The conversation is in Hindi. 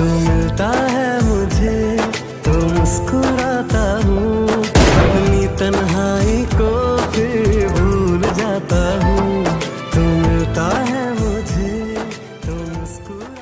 मिलता है मुझे तो मुस्कुराता हूँ। अपनी तन्हाई को फिर भूल जाता हूँ। तू मिलता है मुझे तो मुस्कुरा